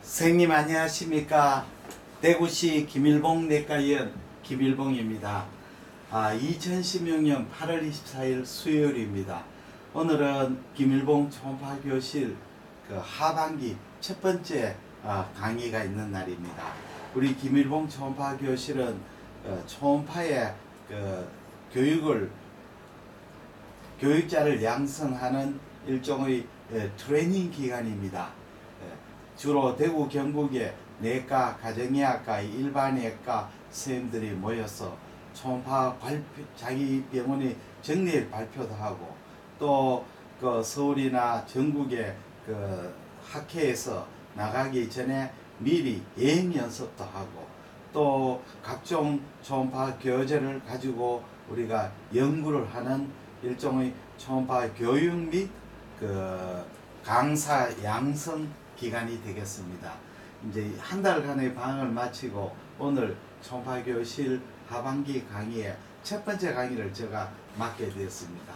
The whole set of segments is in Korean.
선생님 안녕하십니까? 대구시 김일봉 내과의원 김일봉입니다. 아, 2016년 8월 24일 수요일입니다. 오늘은 김일봉 초음파 교실 그 하반기 첫 번째 아, 강의가 있는 날입니다. 우리 김일봉 초음파 교실은 어, 초음파의 그 교육을 교육자를 양성하는 일종의 예, 트레이닝 기관입니다. 예, 주로 대구 경북의 내과, 가정의학과, 일반의학과 선생님들이 모여서 초음파 발표, 자기 병원의 정리를 발표도 하고 또 그 서울이나 전국의 그 학회에서 나가기 전에 미리 예행 연습도 하고 또 각종 초음파 교재를 가지고 우리가 연구를 하는 일종의 초음파 교육 및 그 강사 양성 기간이 되겠습니다. 이제 한 달간의 방을 마치고 오늘 초음파 교실 하반기 강의의 첫 번째 강의를 제가 맡게 되었습니다.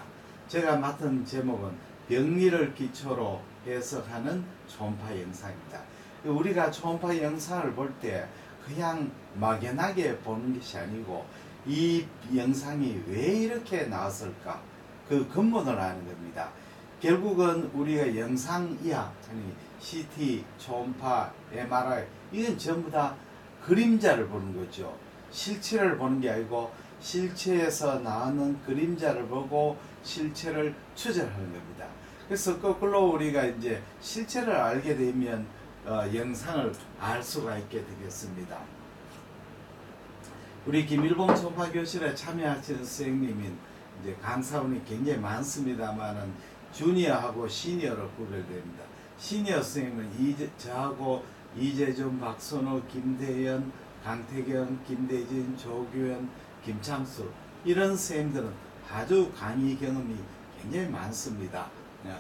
제가 맡은 제목은 병리를 기초로 해석하는 초음파 영상입니다. 우리가 초음파 영상을 볼 때 그냥 막연하게 보는 것이 아니고 이 영상이 왜 이렇게 나왔을까 그 근본을 아는 겁니다. 결국은 우리가 영상의학, 아니 CT, 초음파, MRI 이건 전부 다 그림자를 보는 거죠. 실체를 보는 게 아니고 실체에서 나오는 그림자를 보고 실체를 추절하는 겁니다. 그래서 거꾸로 우리가 이제 실체를 알게 되면 어, 영상을 알 수가 있게 되겠습니다. 우리 김일봉 초파 교실에 참여하신 선생님인 이제 강사분이 굉장히 많습니다만은 주니어하고 시니어로 구별됩니다. 시니어 선생님은 이제 저하고 이재준, 박선호, 김대현, 강태경, 김대진, 조규현, 김창수 이런 선생님들은 아주 강의 경험이 굉장히 많습니다. 예.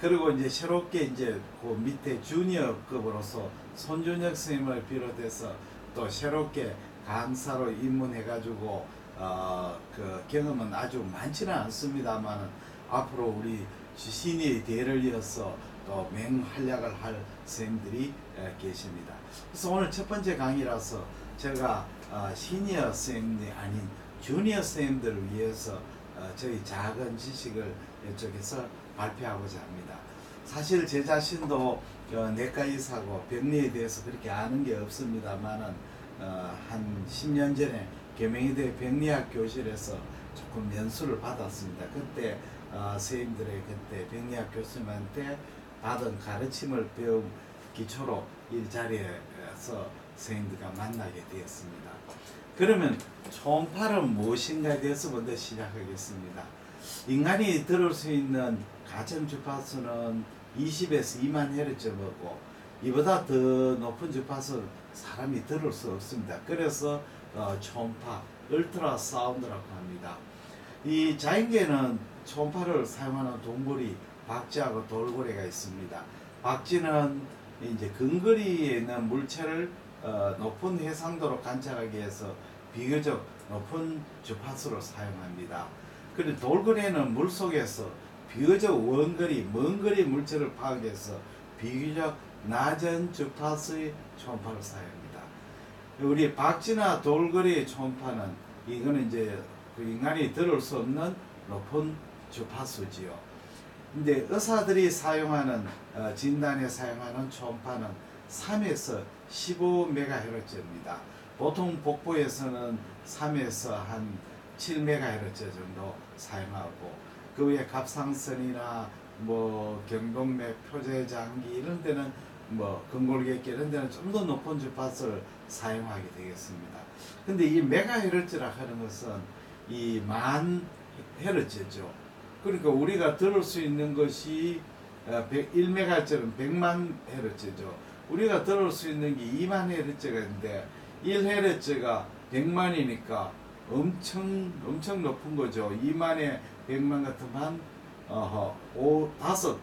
그리고 이제 새롭게 이제 그 밑에 주니어급으로서 손준혁 선생님을 비롯해서 또 새롭게 강사로 입문해가지고 어, 그 경험은 아주 많지는 않습니다만 앞으로 우리 시니의 대를 이어서 또 맹활약을 할 선생님들이 에, 계십니다. 그래서 오늘 첫 번째 강의라서 제가 어, 시니어 선생님이 아닌 주니어 선생님들을 위해서 어, 저희 작은 지식을 이쪽에서 발표하고자 합니다. 사실 제 자신도 어, 내과 의사고 병리에 대해서 그렇게 아는 게 없습니다만은 어, 한 10년 전에 계명의대 병리학 교실에서 조금 연수를 받았습니다. 그때 어, 선생님들의 그때 병리학 교수님한테 받은 가르침을 배운 기초로 이 자리에서 선생님들과 만나게 되었습니다. 그러면 초음파는 무엇인가에 대해서 먼저 시작하겠습니다. 인간이 들을 수 있는 가정 주파수는 20에서 2만 헤르츠고 이보다 더 높은 주파수 사람이 들을 수 없습니다. 그래서 어, 초음파, 울트라 사운드라고 합니다. 이 자연계는 초음파를 사용하는 동물이 박쥐하고 돌고래가 있습니다. 박쥐는 이제 근거리에 있는 물체를 어, 높은 해상도로 관찰하기 위해서 비교적 높은 주파수를 사용합니다. 그리고 돌고래는 물 속에서 비교적 원거리, 먼 거리 물체를 파악해서 비교적 낮은 주파수의 초음파를 사용합니다. 우리 박쥐나 돌고래의 초음파는 이거는 이제 그 인간이 들을 수 없는 높은 주파수지요. 근데 의사들이 사용하는 어, 진단에 사용하는 초음파는 3에서 15메가헤르츠입니다. 보통 복부에서는 3에서 한 7메가헤르츠 정도 사용하고 그 외에 갑상선이나 뭐 경동맥, 표재장기 이런 데는 뭐 근골격계 이런 데는 좀 더 높은 주파수를 사용하게 되겠습니다. 근데 이 메가헤르츠라 하는 것은 이 만 헤르츠죠. 그러니까 우리가 들을 수 있는 것이 1메가헤르츠는 100만 헤르츠죠. 우리가 들을 수 있는 게 2만 헤르츠가 있는데 1헤르츠가 100만이니까 엄청 엄청 높은 거죠. 2만에 100만 같으면 어허, 오, 다섯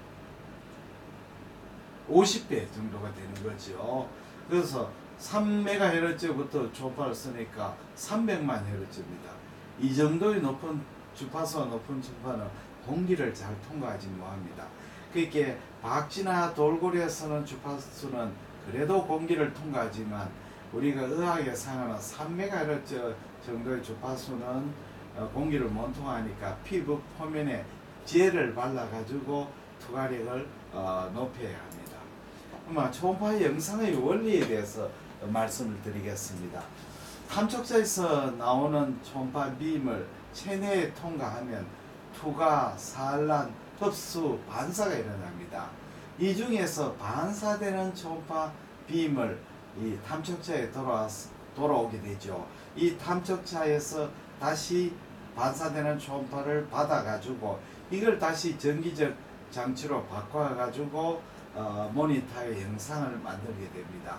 50배 정도가 되는 거죠. 그래서 3메가헤르츠부터 초파를 쓰니까 300만 헤르츠입니다. 이 정도의 높은 주파수가 높은 주파는 공기를 잘 통과하지 못합니다. 그렇게 박쥐나 돌고래에서는 주파수는 그래도 공기를 통과하지만 우리가 의학에 사용하는 3메가헤르츠 정도의 주파수는 어, 공기를 못 통하니까 피부 표면에 젤을 발라가지고 투과력을 어, 높여야 합니다. 아마 초음파 영상의 원리에 대해서 말씀을 드리겠습니다. 탐촉자에서 나오는 초음파 빔을 체내에 통과하면 투과, 산란, 흡수, 반사가 일어납니다. 이 중에서 반사되는 초음파 빔을 이 탐촉자에 돌아 돌아오게 되죠. 이 탐촉자에서 다시 반사되는 초음파를 받아가지고 이걸 다시 전기적 장치로 바꿔가지고 어, 모니터의 영상을 만들게 됩니다.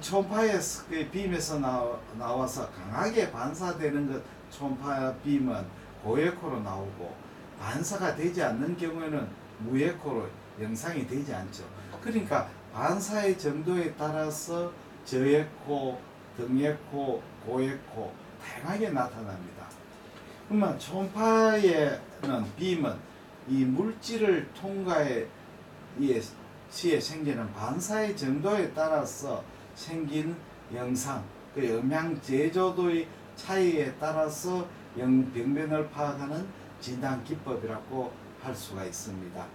초음파의 그 빔에서 나와, 나와서 강하게 반사되는 것 초음파 빔은 고에코로 나오고 반사가 되지 않는 경우에는 무에코로 영상이 되지 않죠. 그러니까 반사의 정도에 따라서 저에코, 등에코, 고에코 다양하게 나타납니다. 그러면 초음파에는 빔은 이 물질을 통과에 이 시에 생기는 반사의 정도에 따라서 생긴 영상, 그 영양 제조도의 차이에 따라서 영 병변을 파악하는 진단 기법이라고 할 수가 있습니다.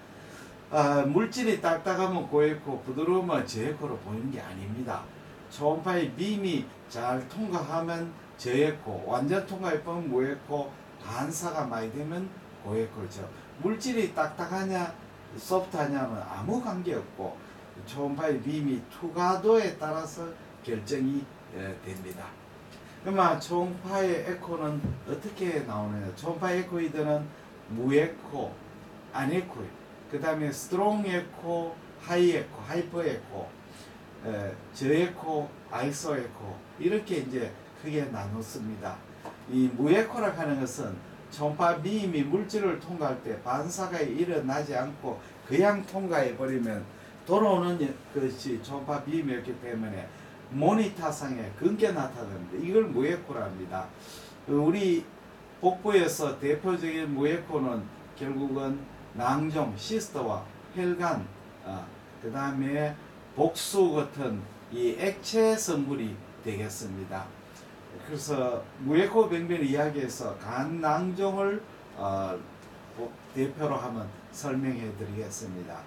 아, 물질이 딱딱하면 고에코, 부드러우면 저에코로 보이는 게 아닙니다. 초음파의 빔이 잘 통과하면 저에코, 완전 통과해보면 무에코, 반사가 많이 되면 고에코죠. 물질이 딱딱하냐, 소프트하냐는 아무 관계없고 초음파의 빔이 투과도에 따라서 결정이 에, 됩니다. 그러면 초음파의 에코는 어떻게 나오느냐? 초음파 에코이드는 무에코, anecho, 그 다음에 strong echo, 하이 에코, 하이퍼 에코, 에, 저에코, iso echo 이렇게 이제 크게 나눴습니다. 이 무에코라 하는 것은 초음파 빔이 물질을 통과할 때 반사가 일어나지 않고 그냥 통과해 버리면 돌아오는 것이 초음파 빔이 없기 때문에 모니터상에 검게 나타납니다. 이걸. 그 우리 복부에서 대표적인 무에코는 결국은 낭종, cyst와 혈관, 어, 그 다음에 복수 같은 이 액체 성분이 되겠습니다. 그래서 무에코 병변 이야기에서 간 낭종을 어, 대표로 하면 설명해 드리겠습니다.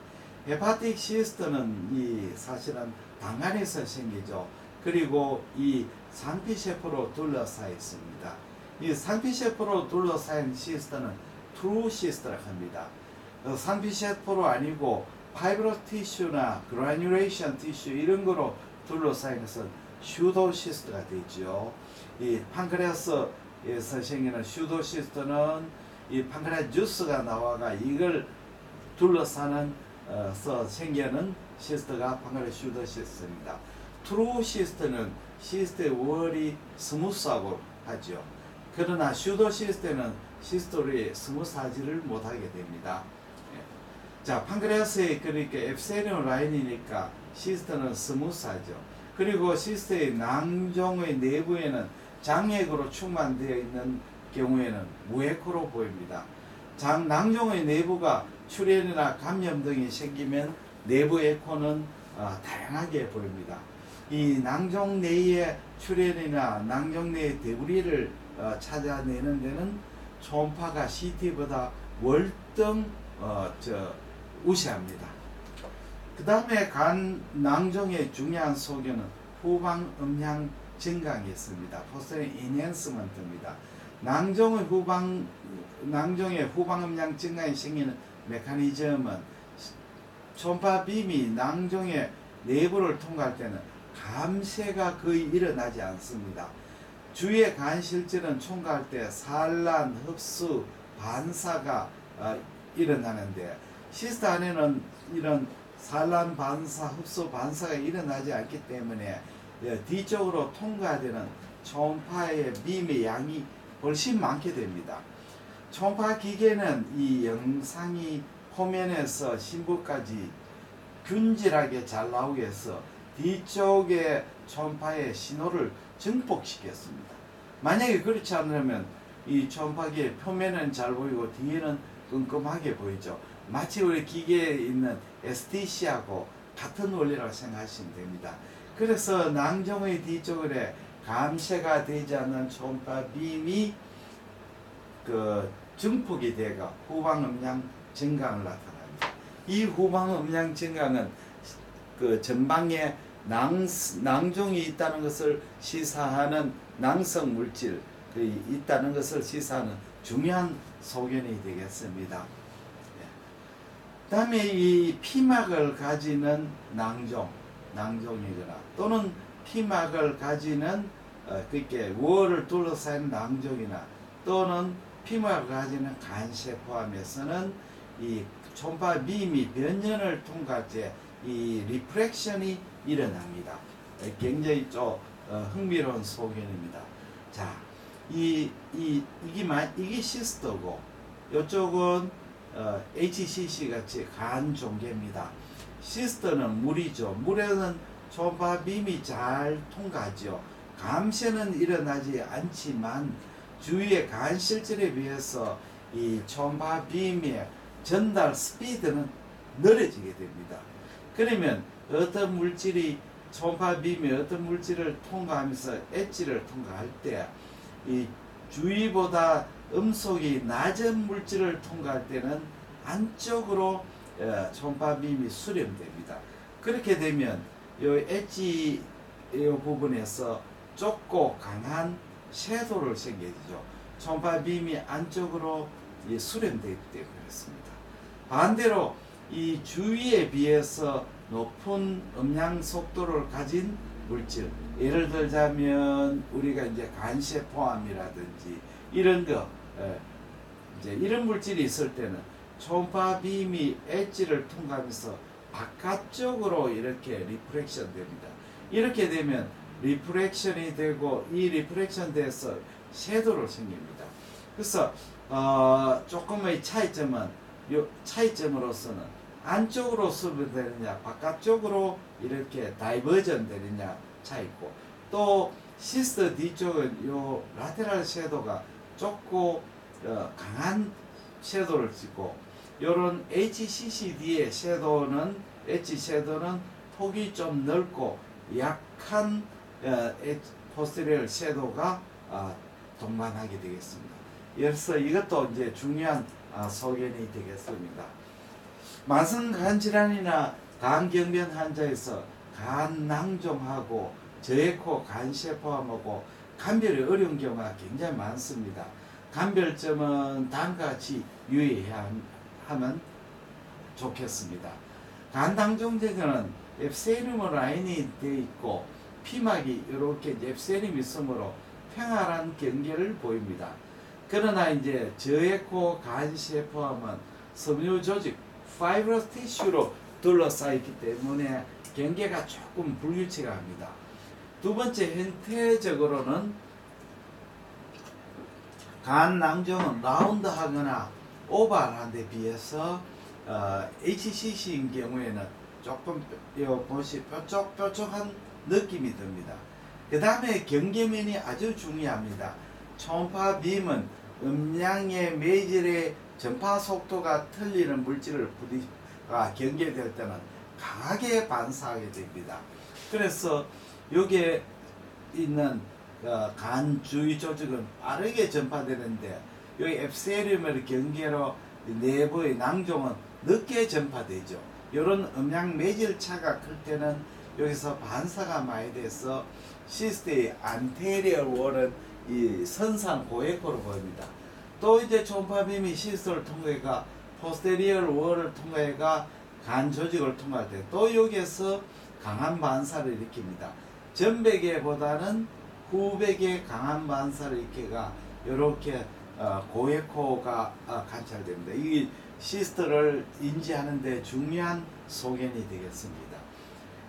hepatic cyst는 이 사실은 담관에서 생기죠. 그리고 이 상피세포로 둘러싸여 있습니다. 이 상피세포로 둘러싸인 cyst는 true cyst라 합니다. 어, 상피세포로 아니고 fibrous tissue나 granulation tissue 이런 거로 둘러싸인 것은 pseudocyst가 되죠. 이 pancreas에서 생기는 pseudocyst는 이 pancreatic juice가 나와가 이걸 둘러싸는 어 서 생기는 cyst가 pancreatic pseudocyst입니다. 트루 시스트는 시스트의 월이 스무스하고 하죠. 그러나 pseudocyst는 cyst wall이 smooth하지를 못하게 됩니다. 예. 자, pancreas에 그러니까 epithelial lining이니까 cyst는 smooth하죠. 그리고 cyst의 낭종의 내부에는 장액으로 충만되어 있는 경우에는 무에코로 보입니다. 장 낭종의 내부가 출혈이나 감염 등이 생기면 내부 에코는 어, 다양하게 보입니다. 이 낭종 내의 출혈이나 낭종 내의 데브리를 어, 찾아내는 데는 초음파가 CT보다 월등 어, 저 우세합니다. 그 다음에 간 낭종의 중요한 소견은 후방 음향 증강이 있습니다. 포스터의 인핸스먼트입니다. 낭종의 후방 낭종의 후방 음향 증강이 생기는 메커니즘은 초음파 빔이 낭종의 내부를 통과할 때는 감쇄가 거의 일어나지 않습니다. 주위의 간 실질은 총괄할 때 산란, 흡수, 반사가 어, 일어나는데 cyst 안에는 이런 산란, 반사, 흡수, 반사가 일어나지 않기 때문에 예, 뒤쪽으로 통과되는 초음파의 빔의 양이 훨씬 많게 됩니다. 초음파 기계는 이 영상이 화면에서 신부까지 균질하게 잘 나오게 해서 뒤쪽에 초음파의 신호를 증폭시켰습니다. 만약에 그렇지 않으면 이 초음파기의 표면은 잘 보이고 뒤에는 끔끔하게 보이죠. 마치 우리 기계에 있는 STC하고 같은 원리라고 생각하시면 됩니다. 그래서 낭종의 뒤쪽에 감쇄가 되지 않는 초음파 빔이 그 증폭이 되가 후방 음량 증강을 나타납니다. 이 후방 음량 증강은 그 전방에 낭, 낭종이 있다는 것을 시사하는 낭성 물질 그 있다는 것을 시사하는 중요한 소견이 되겠습니다. 예. 다음에 이 피막을 가지는 낭종, 낭종이거나 또는 피막을 가지는 어, 그렇게 wall을 둘러싸인 낭종이나 또는 피막을 가지는 간세포암에서는 이 초음파 빔이 변연을 통과할 때이 refraction이 일어납니다. 예, 굉장히 좀 어, 흥미로운 소견입니다. 자, 이, 이, 이게, 마, 이게 cyst고, 이쪽은 어, HCC 같이 간 종괴입니다. 시스터는 물이죠. 물에는 초음파 빔이 잘 통과하죠. 감쇄는 일어나지 않지만 주위의 간 실질에 비해서 이 초음파 빔의 전달 스피드는 느려지게 됩니다. 그러면 어떤 물질이 초음파 빔이 어떤 물질을 통과하면서 엣지를 통과할 때 이 주위보다 음속이 낮은 물질을 통과할 때는 안쪽으로 어, 초음파 빔이 수렴됩니다. 그렇게 되면 이 엣지 이 부분에서 좁고 강한 섀도를 생기죠. 초음파 빔이 안쪽으로 이 수렴되기 때문에 그렇습니다. 반대로 이 주위에 비해서 높은 음량 속도를 가진 물질, 예를 들자면 우리가 이제 간세 포함이라든지 이런 거, 에, 이제 이런 물질이 있을 때는 초음파 빔이 엣지를 통과하면서 바깥쪽으로 이렇게 refraction 됩니다. 이렇게 되면 refraction이 되고 이 refraction 돼서 shadow를 생깁니다. 그래서 어, 조금의 차이점은 요 차이점으로서는 안쪽으로 수렴되느냐 바깥쪽으로 이렇게 divergent 되느냐 차이고 또 cyst 뒤쪽은 요 lateral shadow가 좁고 어, 강한 shadow를 찍고 요런 HCCD의 섀도는 엣지 섀도는 폭이 좀 넓고 약한 어, posterior shadow가 아, 동반하게 되겠습니다. 그래서 이것도 이제 중요한 아, 소견이 되겠습니다. 만성 간 질환이나 간 경변 환자에서 간 낭종하고 저해코 간세 포함하고 간별이 어려운 경우가 굉장히 많습니다. 간별점은 다음과 같이 유의해야 하면 좋겠습니다. 간당종제는 앱세리움 라인이 되어 있고 피막이 이렇게 앱세리움이 있으므로 평활한 경계를 보입니다. 그러나 이제 저에코 간시에 포함은 섬유 조직 파이브러스 티슈로 둘러싸였기 때문에 경계가 조금 불규칙합니다. 두 번째 형태적으로는 간 낭종은 라운드하거나 오발한 데 비해서 어, HCC인 경우에는 조금 요 보시 뾰족뾰족한 느낌이 듭니다. 그 다음에 경계면이 아주 중요합니다. 초음파 빔은 음량의 매질의 전파 속도가 틀리는 물질을 부딪가 경계될 때는 강하게 반사하게 됩니다. 그래서 여기에 있는 어, 간 주위 조직은 빠르게 전파되는데 여기 앱세리움을 경계로 내부의 낭종은 늦게 전파되죠. 이런 음량 매질 차가 클 때는 여기서 반사가 많이 돼서 cyst의 anterior wall은 이 선상 고에코로 보입니다. 또 이제 초음파빔이 시스를 통해가 posterior wall을 통해가 간 조직을 통할 때 또 여기에서 강한 반사를 일으킵니다. 전벽에보다는 후벽에 강한 반사를 일으켜가 이렇게 어, 고에코가 어, 관찰됩니다. 이 cyst를 인지하는 데 중요한 소견이 되겠습니다.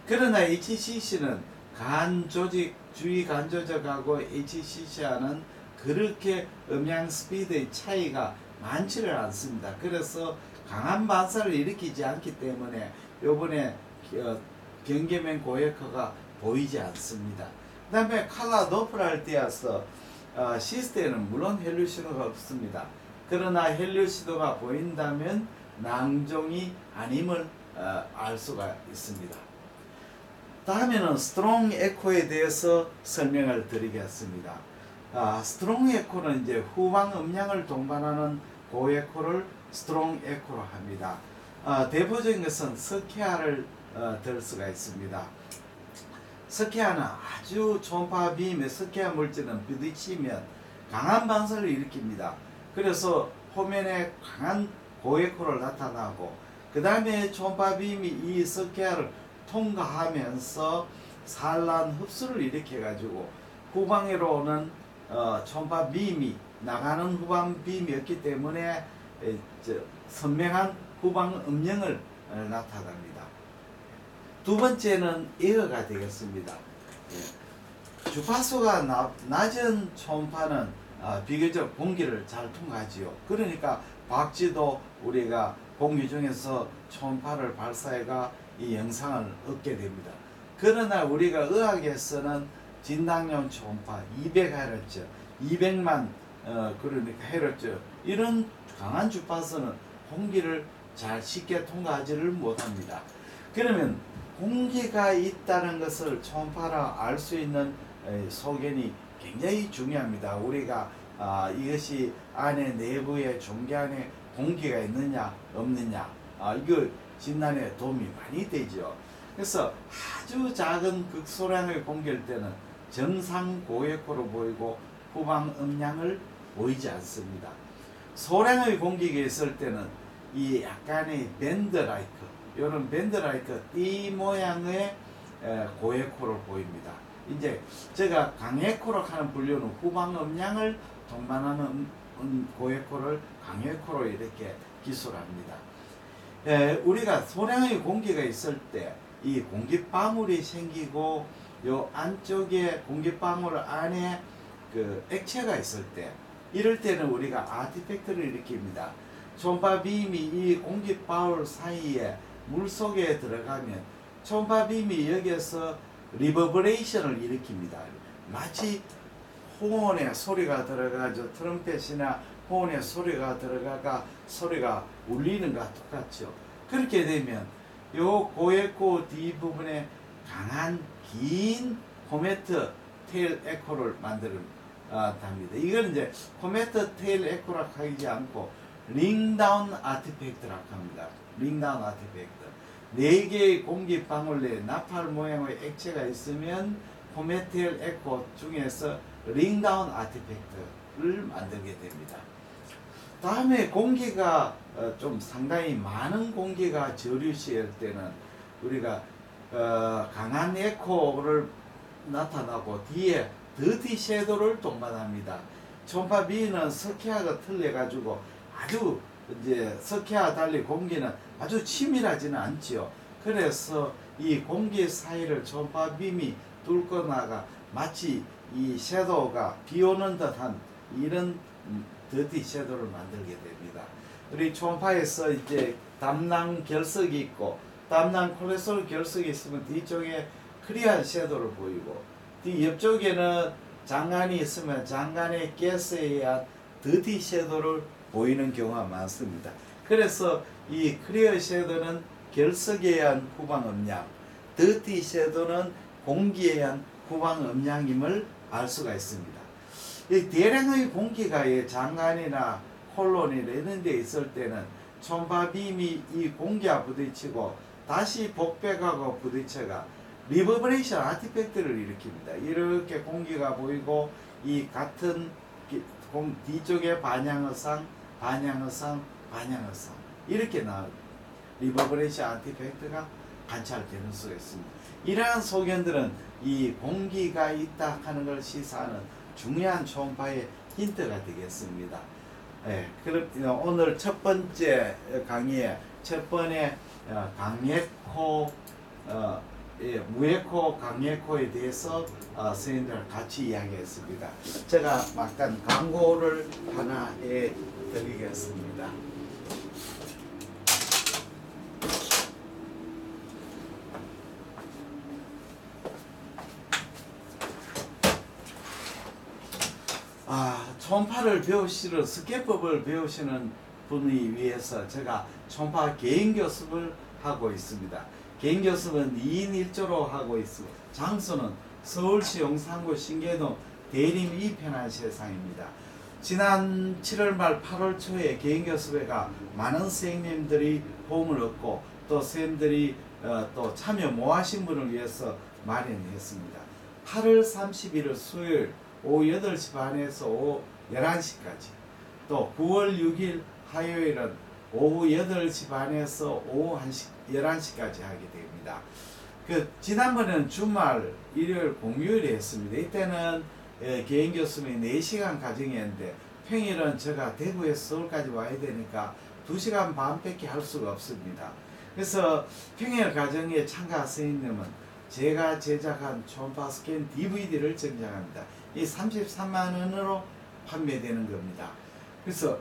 그러나 HCC는 간 조직 주위 간 조직하고 HCC와는 그렇게 음량 스피드의 차이가 많지를 않습니다. 그래서 강한 반사를 일으키지 않기 때문에 요번에 어, 경계면 고액화가 보이지 않습니다. 그 다음에 칼라 도플 할 때여서 어, 시스테에는 물론 헬륨 신호가 없습니다. 그러나 헬륨 신호가 보인다면 낭종이 아님을 어, 알 수가 있습니다. 다음에는 strong echo에 대해서 설명을 드리겠습니다. 아, strong echo는 이제 후방 음영을 동반하는 고에코를 strong echo로 합니다. 아, 대표적인 것은 석회를 어, 들 수가 있습니다. 석회는 아주 초음파 빔의 석회 물질은 부딪히면 강한 반사를 일으킵니다. 그래서 표면에 강한 고에코를 나타나고 그 다음에 초음파 빔이 이 스케아를 통과하면서 산란 흡수를 일으켜 가지고 후방으로 오는 어, 초음파 빔이 나가는 후방 빔이었기 때문에 에, 저, 선명한 후방 음영을 어, 나타납니다. 두 번째는 에어가 되겠습니다. 예. 주파수가 나, 낮은 초음파는 어, 비교적 공기를 잘 통과하지요. 그러니까 박쥐도 우리가 공기 중에서 초음파를 발사해가 이 영상을 얻게 됩니다. 그러나 우리가 의학에서는 진단용 초음파 200Hz, 200만 어, 그러니까 헤르츠 이런 강한 주파수는 공기를 잘 쉽게 통과하지를 못합니다. 그러면 공기가 있다는 것을 초음파라 알 수 있는 에, 소견이 굉장히 중요합니다. 우리가 아, 이것이 안에 내부에 종기 안에 공기가 있느냐 없느냐 아, 이거 진단에 도움이 많이 되죠. 그래서 아주 작은 극소량의 공기일 때는 정상 고에코로 보이고 후방 음량을 보이지 않습니다. 소량의 공기가 있을 때는 이 약간의 밴드라이크, 이런 밴드라이크 띠 모양의 에, 고에코를 보입니다. 이제 제가 강에코로 하는 분류는 후방 음량을 동반하는 음, 음, 고에코를 강에코로 이렇게 기술합니다. 에, 우리가 소량의 공기가 있을 때 이 공기방울이 생기고 요 안쪽에 공기방울 안에 그 액체가 있을 때 이럴 때는 우리가 artifact를 일으킵니다. 초음파 빔이 이 공기방울 사이에 물 속에 들어가면 초음파 빔이 여기에서 리버브레이션을 일으킵니다. 마치 호른에 소리가 들어가죠. 트럼펫이나 호른에 소리가 들어가가 소리가 울리는 것과 똑같죠. 그렇게 되면 요 고에코 뒷부분에 강한 긴 comet tail echo를 만드는 아, 답니다. 이건 이제 comet tail echo라 하지 않고 ring down artifact라 합니다. ring down artifact. 네 개의 공기 방울 내에 나팔 모양의 액체가 있으면 comet tail echo 중에서 ring down artifact를 만들게 됩니다. 다음에 공기가 어, 좀 상당히 많은 공기가 저류시할 때는 우리가 어, 강한 에코를 나타나고 뒤에 더티 섀도를 동반합니다. 초음파 B는 석회하고 틀려가지고 아주 이제 석회와 달리 공기는 아주 치밀하지는 않지요. 그래서 이 공기 사이를 초음파 빔이 뚫고 나가 마치 이 섀도우가 비 오는 듯한 이런 더티 섀도우를 만들게 됩니다. 우리 초음파에서 이제 담낭 결석이 있고 담낭 콜레스테롤 결석이 있으면 뒤쪽에 크리한 섀도우를 보이고 뒤 옆쪽에는 장관이 있으면 장관의 가스에 의한 더티 섀도우를 보이는 경우가 많습니다. 그래서 이 크리어 섀도우는 결석에 의한 후방 음량, 더티 섀도우는 공기에 의한 후방 음량임을 알 수가 있습니다. 이 대량의 공기가 이 장관이나 colon이나 이런 데 있을 때는 초음파 빔이 이 공기와 부딪히고 다시 복벽하고 부딪혀가 reverberation artifact를 일으킵니다. 이렇게 공기가 보이고 이 같은 기- 공, 뒤쪽에 반향의상, 반향의상, 반향의상 이렇게 나와 reverberation artifact가 관찰되는 수가 있습니다. 이러한 소견들은 이 공기가 있다 하는 걸 시사하는 중요한 초음파의 힌트가 되겠습니다. 예, 그럼 오늘 첫 번째 강의에 첫 번에 어, 강예코 어, 예, 무에코 강예코에 대해서 어, 선생님들 같이 이야기했습니다. 제가 막간 광고를 하나 해 드리겠습니다. 아, 초음파를 배우시는 스케법을 배우시는 분이 위해서 제가 총파 개인 교습을 하고 있습니다. 개인 교습은 2인 1조로 하고 있고 장소는 서울시 용산구 신계동 대림 이편한 세상입니다. 지난 7월 말 8월 초에 개인 교습회가 많은 선생님들이 호응을 얻고 또 선생님들이 어, 또 참여 모아신 분을 위해서 마련했습니다. 8월 31일 수요일 오후 8시 반에서 오후 11시까지 또 9월 6일 화요일은 오후 8시 반에서 오후 1시, 11시까지 하게 됩니다. 그 지난번에는 주말 일요일 공휴일에 했습니다. 이때는 예, 개인 교수님이 4시간 과정이었는데 평일은 제가 대구에서 서울까지 와야 되니까 2시간 반밖에 할 수가 없습니다. 그래서 평일 과정에 참가 선생님은 제가 제작한 초음파 스캔 DVD를 증정합니다. 이 33만 원으로 판매되는 겁니다. 그래서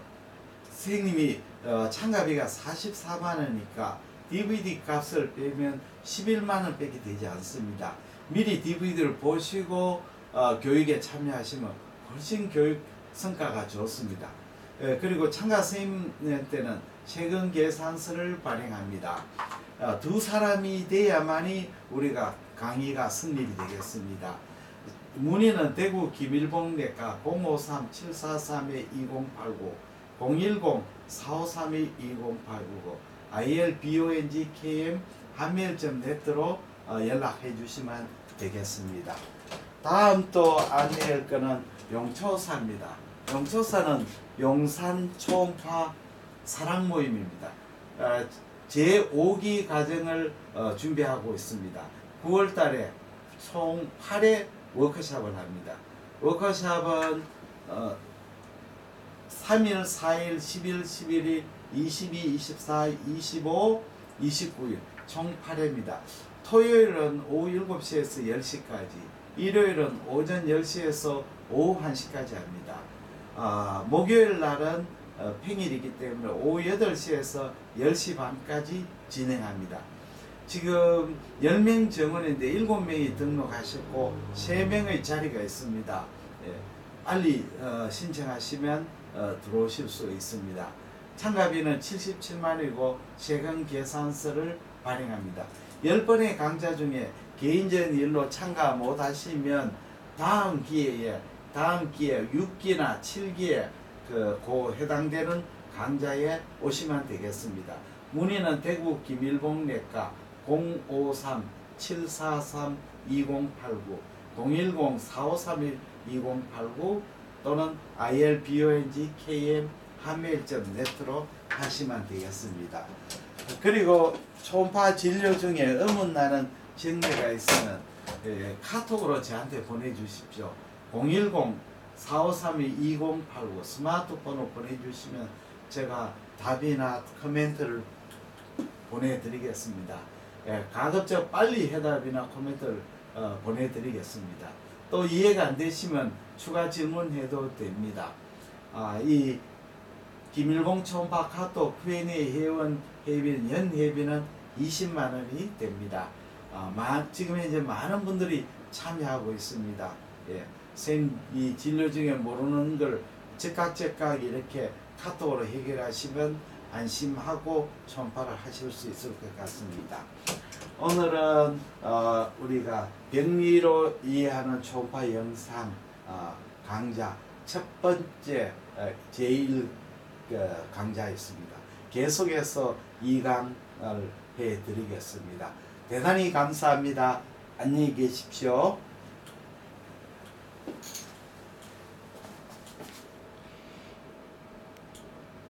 선생님이 어, 참가비가 44만 원이니까 DVD 값을 빼면 11만 원밖에 되지 않습니다. 미리 DVD를 보시고 어, 교육에 참여하시면 훨씬 교육 성과가 좋습니다. 예, 그리고 참가 선생님한테는 세금 계산서를 발행합니다. 어, 두 사람이 돼야만이 우리가 강의가 승리이 되겠습니다. 문의는 대구 김일봉 내과 053-743-2089 010-453-2089 ilbongkm 한메일.net로 어, 연락해 주시면 되겠습니다. 다음 또 안내할 거는 용초사입니다. 용초사는 용산 초음파 사랑 모임입니다. 어, 제 5기 과정을 어, 준비하고 있습니다. 9월 달에 총 8회 워크숍을 합니다. 워크숍은 어, 3일, 4일, 10일, 11일, 22, 24, 25, 29일 총 8회입니다. 토요일은 오후 7시에서 10시까지, 일요일은 오전 10시에서 오후 1시까지 합니다. 아, 목요일 날은 어, 평일이기 때문에 오후 8시에서 10시 반까지 진행합니다. 지금 10명 정원인데 7명이 등록하셨고 3명의 자리가 있습니다. 예, 빨리 어, 신청하시면 어, 들어오실 수 있습니다. 참가비는 77만 원이고 세금 계산서를 발행합니다. 10번의 강좌 중에 개인적인 일로 참가 못 하시면 다음 기회에 다음 기회 6기나 7기에 그, 그 해당되는 강좌에 오시면 되겠습니다. 문의는 대구 김일봉 내과 053-743-2089 010-4531-2089 또는 irbongkm 한메일.net로 하시면 되겠습니다. 그리고 초음파 진료 중에 의문나는 정례가 있으면 예, 카톡으로 저한테 보내주십시오. 010-4532-2089 스마트폰으로 보내주시면 제가 답이나 코멘트를 보내드리겠습니다. 예, 가급적 빨리 해답이나 코멘트를 어, 보내드리겠습니다. 또 이해가 안 되시면 추가 질문해도 됩니다. 아, 이 김일봉 초음파 카톡 Q&A 회원 회비는 연 회비는 20만 원이 됩니다. 아, 마, 지금 현재 많은 분들이 참여하고 있습니다. 예, 선이 진료 중에 모르는 걸 즉각 즉각 이렇게 카톡으로 해결하시면 안심하고 초음파를 하실 수 있을 것 같습니다. 오늘은 어, 우리가 병리로 이해하는 초음파 영상 어, 강좌 첫 번째 어, 제일 그 강좌였습니다. 계속해서 이 강을 해드리겠습니다. 대단히 감사합니다. 안녕히 계십시오.